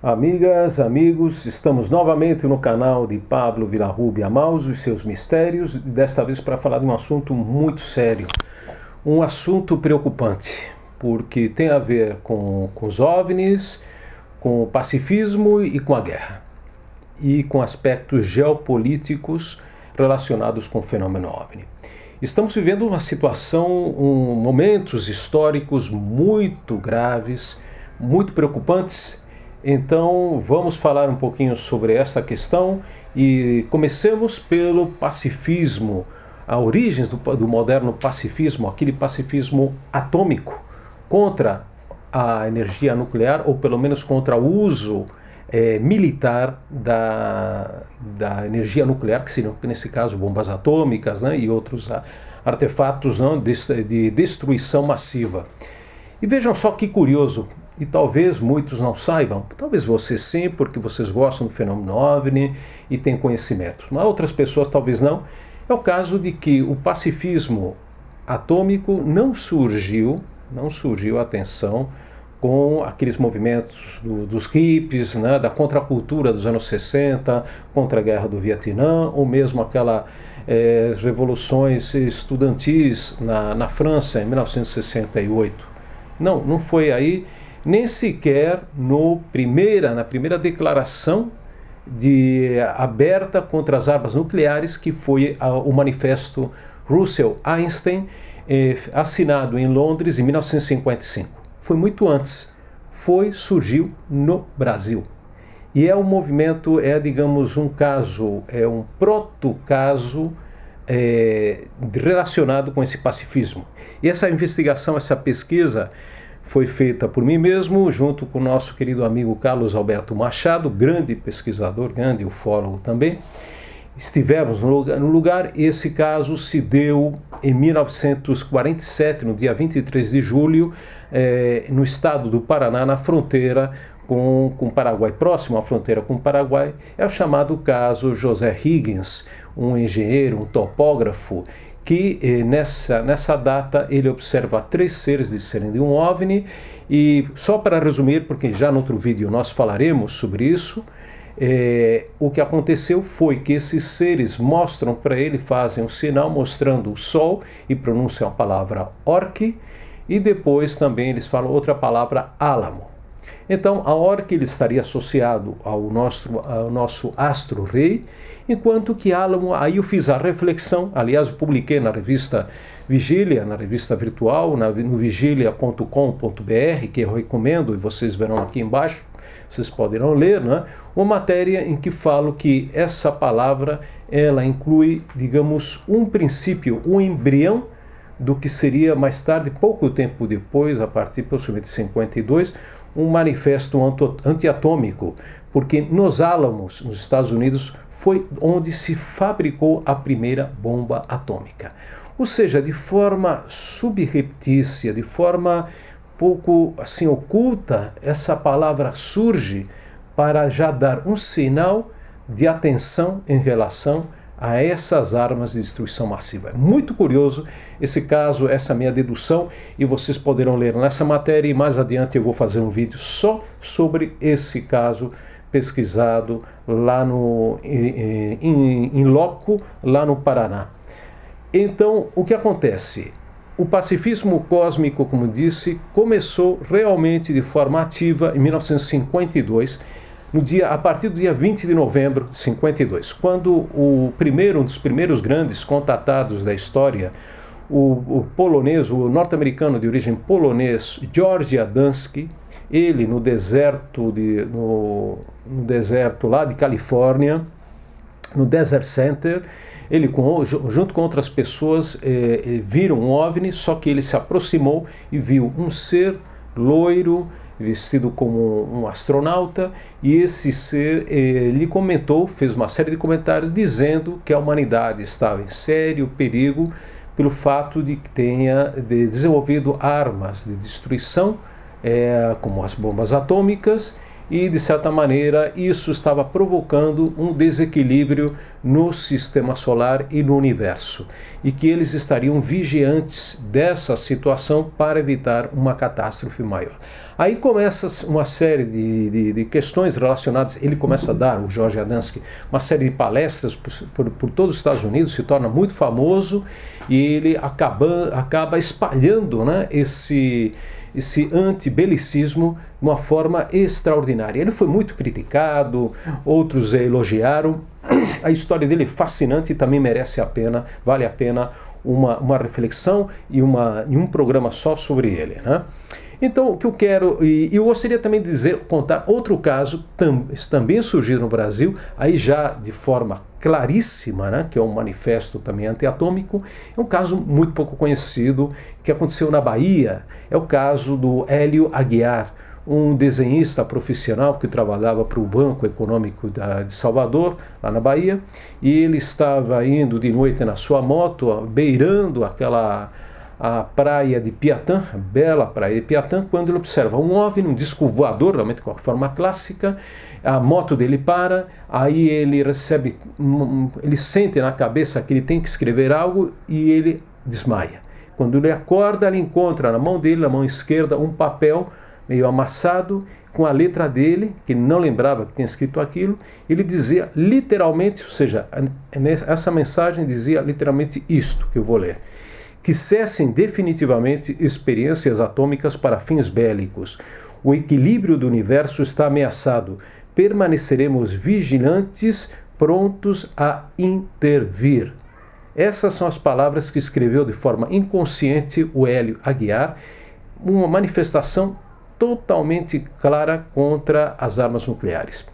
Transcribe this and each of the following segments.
Amigas, amigos, estamos novamente no canal de Pablo Villarrubi Amaus e seus mistérios, desta vez para falar de um assunto muito sério, um assunto preocupante, porque tem a ver com, com os OVNIs, com o pacifismo e com a guerra, e com aspectos geopolíticos relacionados com o fenômeno OVNI. Estamos vivendo uma situação, um, momentos históricos muito graves, muito preocupantes então vamos falar um pouquinho sobre essa questão e comecemos pelo pacifismo, a origens do, do moderno pacifismo, aquele pacifismo atômico contra a energia nuclear ou pelo menos contra o uso é, militar da, da energia nuclear, que seriam, nesse caso, bombas atômicas né, e outros artefatos não, de, de destruição massiva. E vejam só que curioso, e talvez muitos não saibam, talvez vocês sim, porque vocês gostam do fenômeno OVNI e têm conhecimento, mas outras pessoas talvez não. É o caso de que o pacifismo atômico não surgiu, não surgiu, atenção, com aqueles movimentos do, dos hippies, né, da contracultura dos anos 60, contra a guerra do Vietnã, ou mesmo aquelas é, revoluções estudantis na, na França em 1968. Não, não foi aí nem sequer no primeira, na primeira declaração de aberta contra as armas nucleares, que foi a, o manifesto Russell-Einstein, eh, assinado em Londres em 1955. Foi muito antes. Foi, surgiu no Brasil. E é um movimento, é digamos um caso, é um proto-caso é, relacionado com esse pacifismo. E essa investigação, essa pesquisa, foi feita por mim mesmo, junto com o nosso querido amigo Carlos Alberto Machado, grande pesquisador, grande ufólogo também. Estivemos no lugar, esse caso se deu em 1947, no dia 23 de julho, eh, no estado do Paraná, na fronteira com o Paraguai, próximo à fronteira com o Paraguai, é o chamado caso José Higgins, um engenheiro, um topógrafo que eh, nessa, nessa data ele observa três seres de serem de um OVNI e só para resumir, porque já no outro vídeo nós falaremos sobre isso, eh, o que aconteceu foi que esses seres mostram para ele, fazem um sinal mostrando o Sol e pronunciam a palavra Orque e depois também eles falam outra palavra Álamo. Então, a hora que ele estaria associado ao nosso, ao nosso astro-rei, enquanto que Álamo, aí eu fiz a reflexão, aliás, eu publiquei na revista Vigília, na revista virtual, na, no vigilia.com.br, que eu recomendo, e vocês verão aqui embaixo, vocês poderão ler, né? uma matéria em que falo que essa palavra ela inclui, digamos, um princípio, um embrião do que seria mais tarde, pouco tempo depois, a partir possivelmente de 52, um manifesto antiatômico, porque nos Álamos, nos Estados Unidos, foi onde se fabricou a primeira bomba atômica. Ou seja, de forma subreptícia, de forma pouco assim oculta, essa palavra surge para já dar um sinal de atenção em relação a essas armas de destruição massiva. É muito curioso esse caso, essa minha dedução, e vocês poderão ler nessa matéria e mais adiante eu vou fazer um vídeo só sobre esse caso pesquisado lá no em, em, loco, lá no Paraná. Então, o que acontece? O pacifismo cósmico, como disse, começou realmente de forma ativa em 1952 no dia, a partir do dia 20 de novembro de 52, quando o primeiro, um dos primeiros grandes contatados da história, o, o polonês, o norte-americano de origem polonês, George Adamski, ele no deserto, de, no, no deserto lá de Califórnia, no Desert Center, ele com, junto com outras pessoas eh, eh viram um OVNI, só que ele se aproximou e viu um ser loiro, vestido como um astronauta, e esse ser eh, lhe comentou, fez uma série de comentários dizendo que a humanidade estava em sério perigo pelo fato de que tenha de desenvolvido armas de destruição, eh, como as bombas atômicas, e, de certa maneira, isso estava provocando um desequilíbrio no sistema solar e no universo, e que eles estariam vigiantes dessa situação para evitar uma catástrofe maior. Aí começa uma série de, de, de questões relacionadas, ele começa a dar, o Jorge Adansky, uma série de palestras por, por, por todos os Estados Unidos, se torna muito famoso e ele acaba, acaba espalhando né, esse esse antibelicismo de uma forma extraordinária. Ele foi muito criticado, outros elogiaram. A história dele é fascinante e também merece a pena, vale a pena uma, uma reflexão e, uma, e um programa só sobre ele. Né? Então, o que eu quero, e eu gostaria também de dizer, contar outro caso tam, também surgiu no Brasil, aí já de forma claríssima, né, que é um manifesto também antiatômico, é um caso muito pouco conhecido que aconteceu na Bahia, é o caso do Hélio Aguiar, um desenhista profissional que trabalhava para o Banco Econômico de Salvador, lá na Bahia, e ele estava indo de noite na sua moto, beirando aquela a praia de Piatã, bela praia de Piatã, quando ele observa um OVNI, um disco voador, realmente com a forma clássica, a moto dele para, aí ele recebe, ele sente na cabeça que ele tem que escrever algo e ele desmaia. Quando ele acorda, ele encontra na mão dele, na mão esquerda, um papel meio amassado com a letra dele, que não lembrava que tinha escrito aquilo, ele dizia literalmente, ou seja, essa mensagem dizia literalmente isto que eu vou ler que cessem definitivamente experiências atômicas para fins bélicos. O equilíbrio do universo está ameaçado. Permaneceremos vigilantes, prontos a intervir. Essas são as palavras que escreveu de forma inconsciente o Hélio Aguiar, uma manifestação totalmente clara contra as armas nucleares.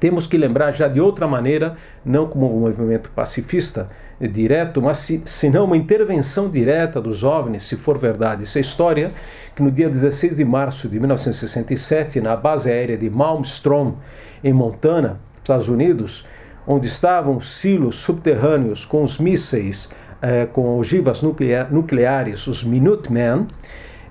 Temos que lembrar já de outra maneira, não como um movimento pacifista, direto, mas se, se não uma intervenção direta dos OVNIs, se for verdade. Essa história, que no dia 16 de março de 1967, na base aérea de Malmstrom, em Montana, Estados Unidos, onde estavam silos subterrâneos com os mísseis, eh, com ogivas nuclear, nucleares, os Minutemen,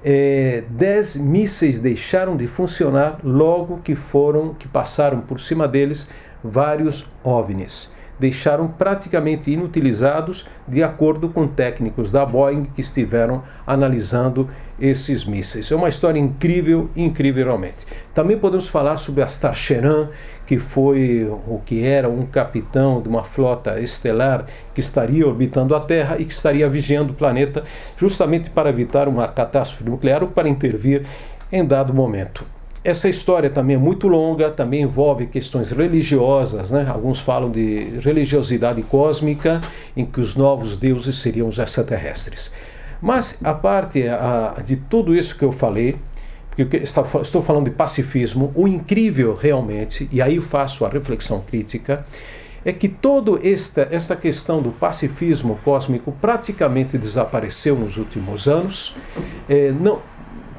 eh, dez mísseis deixaram de funcionar logo que foram, que passaram por cima deles vários OVNIs. Deixaram praticamente inutilizados, de acordo com técnicos da Boeing que estiveram analisando esses mísseis. É uma história incrível, incrível realmente. Também podemos falar sobre Astar Sheran, que foi o que era um capitão de uma flota estelar que estaria orbitando a Terra e que estaria vigiando o planeta justamente para evitar uma catástrofe nuclear ou para intervir em dado momento. Essa história também é muito longa, também envolve questões religiosas, né? Alguns falam de religiosidade cósmica, em que os novos deuses seriam os extraterrestres. Mas a parte a, de tudo isso que eu falei, porque eu estou falando de pacifismo, o incrível realmente, e aí eu faço a reflexão crítica, é que toda esta, esta questão do pacifismo cósmico praticamente desapareceu nos últimos anos. É, não,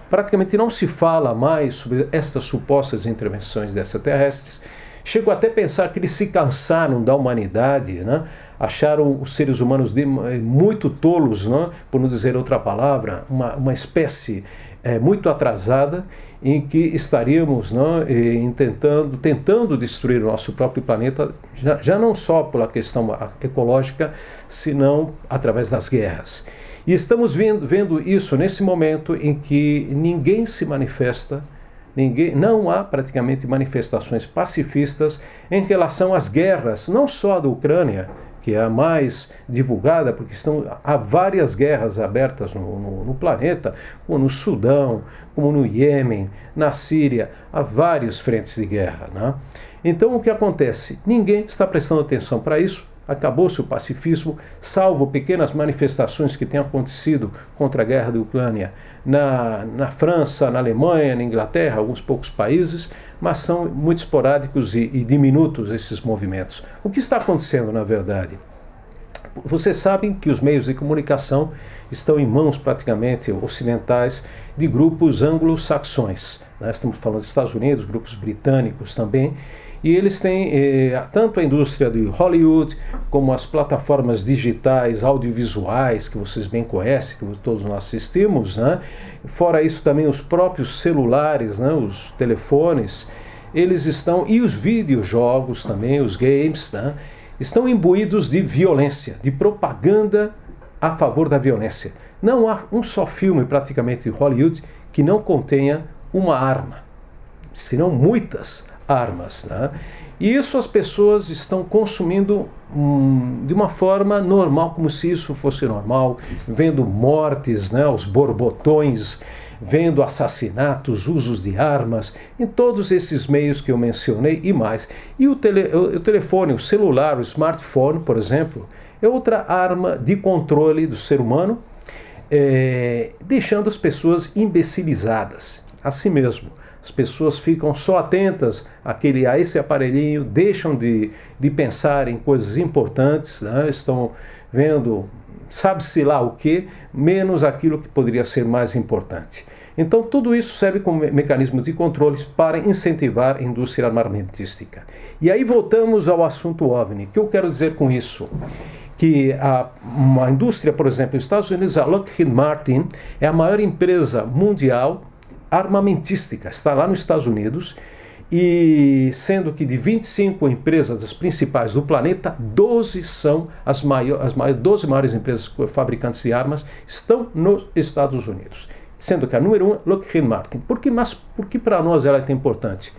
praticamente não se fala mais sobre estas supostas intervenções extraterrestres. Chego até a pensar que eles se cansaram da humanidade, né? acharam os seres humanos de, eh, muito tolos, né? por não dizer outra palavra, uma, uma espécie é, muito atrasada em que estaríamos né, tentando, tentando destruir o nosso próprio planeta, já, já não só pela questão ecológica, senão através das guerras. E estamos vendo, vendo isso nesse momento em que ninguém se manifesta, ninguém, não há praticamente manifestações pacifistas em relação às guerras, não só da Ucrânia, que é a mais divulgada, porque estão, há várias guerras abertas no, no, no, planeta, como no Sudão, como no Iêmen, na Síria, há vários frentes de guerra. Né? Então o que acontece? Ninguém está prestando atenção para isso, acabou-se o pacifismo, salvo pequenas manifestações que têm acontecido contra a guerra da Ucrânia na, na França, na Alemanha, na Inglaterra, alguns poucos países, mas são muito esporádicos e, e diminutos esses movimentos. O que está acontecendo, na verdade? Vocês sabem que os meios de comunicação estão em mãos praticamente ocidentais de grupos anglo-saxões. Nós estamos falando dos Estados Unidos, grupos britânicos também, e eles têm eh, tanto a indústria de Hollywood, como as plataformas digitais, audiovisuais, que vocês bem conhecem, que todos nós assistimos, né? fora isso também os próprios celulares, né? os telefones, eles estão, e os videojogos também, os games, né, estão imbuídos de violência, de propaganda a favor da violência. Não há um só filme, praticamente, de Hollywood que não contenha uma arma, senão muitas armas. Né? E isso as pessoas estão consumindo hum, de uma forma normal, como se isso fosse normal, vendo mortes, né, os borbotões, vendo assassinatos, usos de armas, em todos esses meios que eu mencionei e mais. E o, tele, o, o telefone, o celular, o smartphone, por exemplo, é outra arma de controle do ser humano, é, deixando as pessoas imbecilizadas, assim mesmo. As pessoas ficam só atentas àquele, a esse aparelhinho, deixam de, de pensar em coisas importantes, né? estão vendo, sabe-se lá o que, menos aquilo que poderia ser mais importante. Então, tudo isso serve como mecanismos de controles para incentivar a indústria armamentística. E aí voltamos ao assunto OVNI. O que eu quero dizer com isso? que a, uma indústria, por exemplo, nos Estados Unidos, a Lockheed Martin é a maior empresa mundial armamentística, está lá nos Estados Unidos, e sendo que de 25 empresas as principais do planeta, 12 são as, maiores, as maiores, 12 maiores empresas fabricantes de armas estão nos Estados Unidos. Sendo que a número 1 um, Lockheed Martin. Por que, mas por que para nós ela é importante?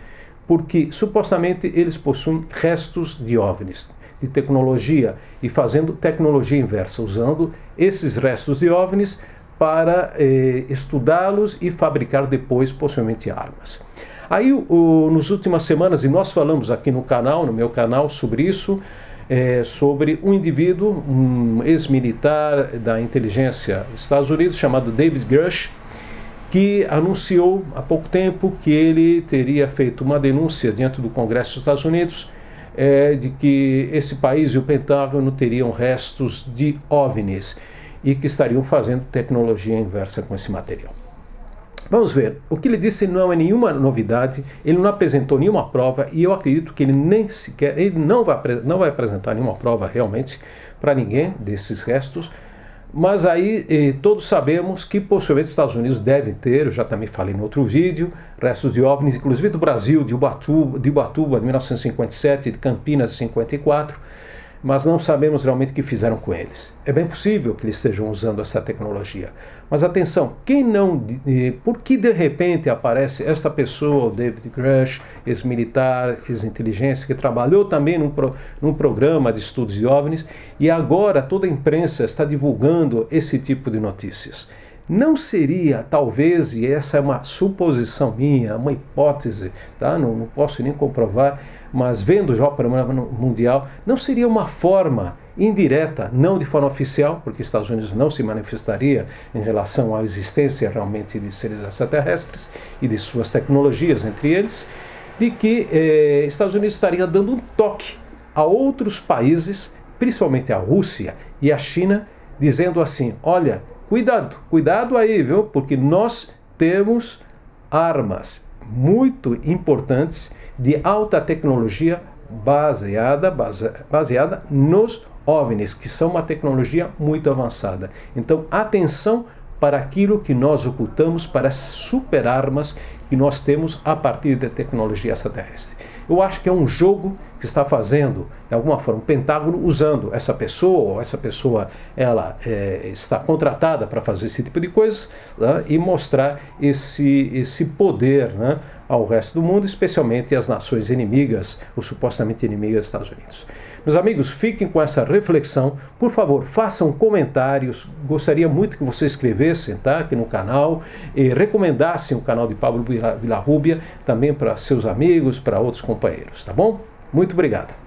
Porque supostamente eles possuem restos de OVNIs, de tecnologia, e fazendo tecnologia inversa, usando esses restos de OVNIs para eh, estudá-los e fabricar depois possivelmente armas. Aí, o, nos últimas semanas, e nós falamos aqui no canal, no meu canal, sobre isso, é, sobre um indivíduo, um ex-militar da inteligência dos Estados Unidos, chamado David Grush, que anunciou há pouco tempo que ele teria feito uma denúncia diante do Congresso dos Estados Unidos é, de que esse país e o Pentágono teriam restos de OVNIs e que estariam fazendo tecnologia inversa com esse material. Vamos ver, o que ele disse não é nenhuma novidade, ele não apresentou nenhuma prova e eu acredito que ele nem sequer, ele não vai, não vai apresentar nenhuma prova realmente para ninguém desses restos, mas aí eh, todos sabemos que possivelmente os Estados Unidos devem ter, eu já também falei no outro vídeo, restos de OVNIs, inclusive do Brasil, de Ubatuba, de, Ubatuba, de 1957, de Campinas de 54, mas não sabemos realmente o que fizeram com eles. É bem possível que eles estejam usando essa tecnologia. Mas atenção, quem não. Por que de repente aparece esta pessoa, o David Grush, ex-militar, ex-inteligência, que trabalhou também num, pro, num programa de estudos de OVNIs, e agora toda a imprensa está divulgando esse tipo de notícias? Não seria, talvez, e essa é uma suposição minha, uma hipótese, tá? não, não posso nem comprovar, mas vendo já o panorama mundial, não seria uma forma indireta, não de forma oficial, porque Estados Unidos não se manifestaria em relação à existência realmente de seres extraterrestres e de suas tecnologias, entre eles, de que eh, Estados Unidos estaria dando um toque a outros países, principalmente a Rússia e a China, dizendo assim: olha, cuidado, cuidado aí, viu? Porque nós temos armas muito importantes de alta tecnologia baseada, base, baseada nos OVNIs, que são uma tecnologia muito avançada. Então, atenção para aquilo que nós ocultamos, para essas super armas que nós temos a partir da tecnologia extraterrestre. Eu acho que é um jogo que está fazendo, de alguma forma, o Pentágono usando essa pessoa, ou essa pessoa ela é, está contratada para fazer esse tipo de coisa né, e mostrar esse, esse poder né, ao resto do mundo, especialmente às nações inimigas, ou supostamente inimigas dos Estados Unidos. Meus amigos, fiquem com essa reflexão. Por favor, façam comentários. Gostaria muito que vocês escrevessem tá, aqui no canal e recomendassem o canal de Pablo Villarrubia também para seus amigos, para outros companheiros, tá bom? Muito obrigado.